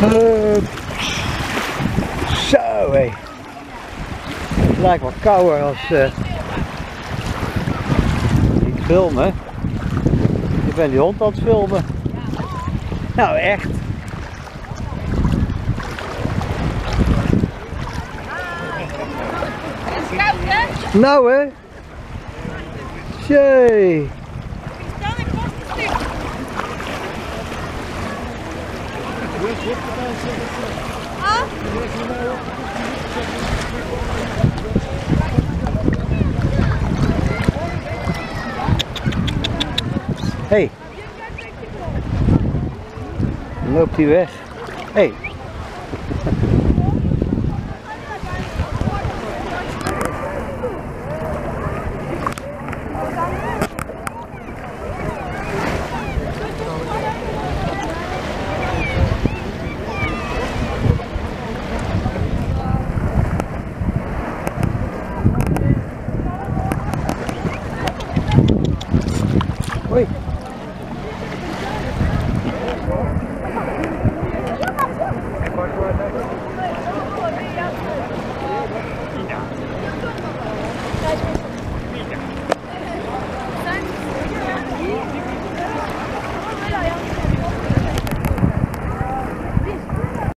Hup. Zo hé. Het lijkt wel kouder als eh niet filmen. Ik ben die hond aan het filmen. Nou echt. Het is koud, hè? Nou hè. Jee. Ah? Hey. Dan loopt hij weg. Hey. Oi.